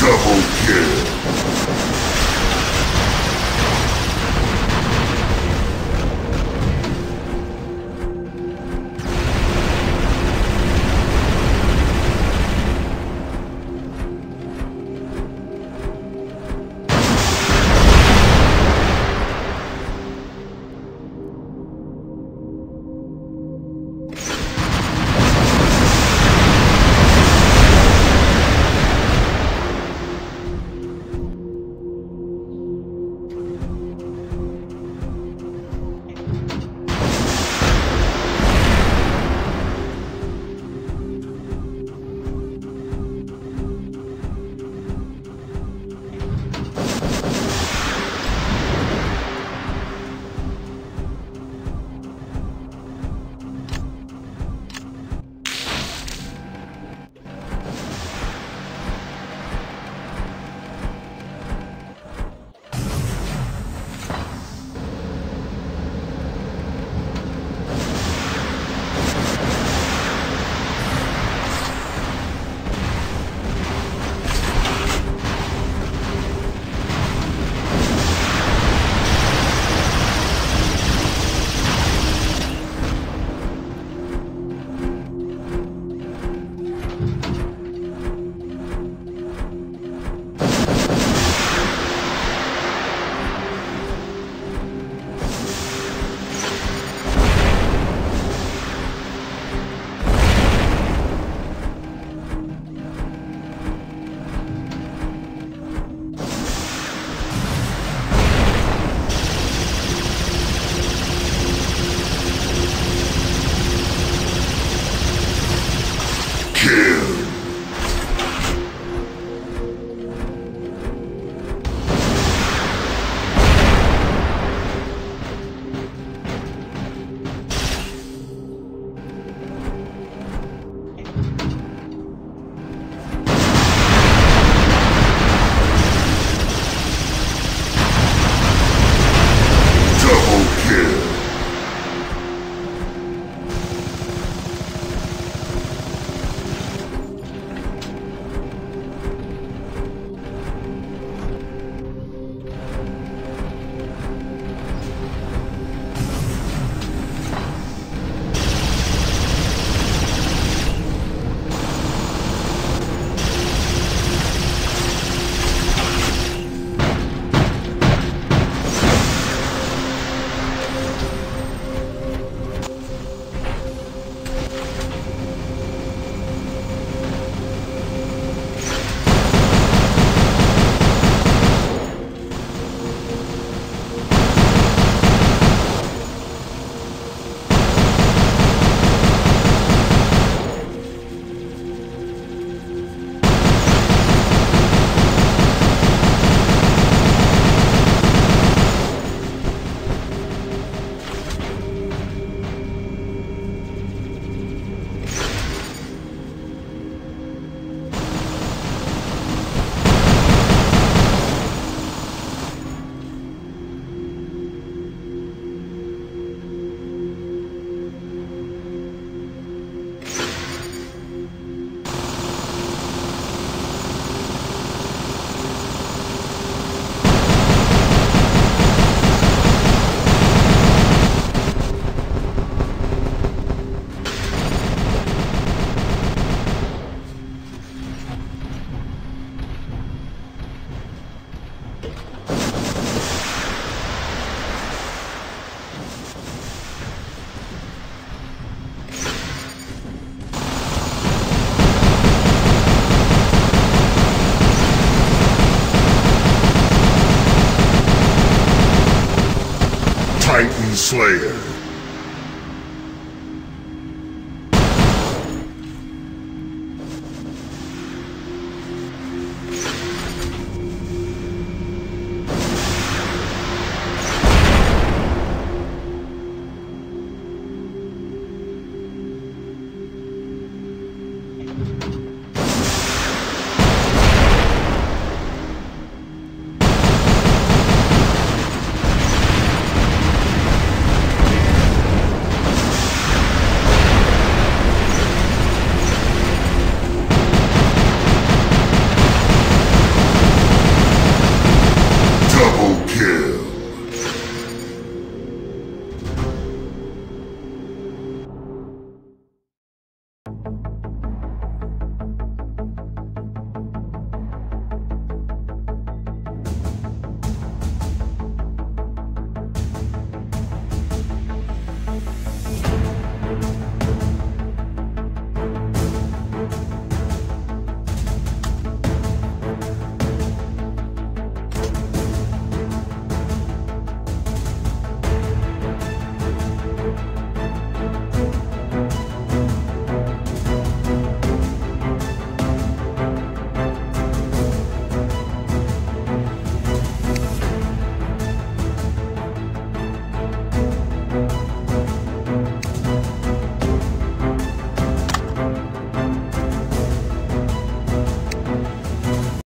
Double kill. Slayer.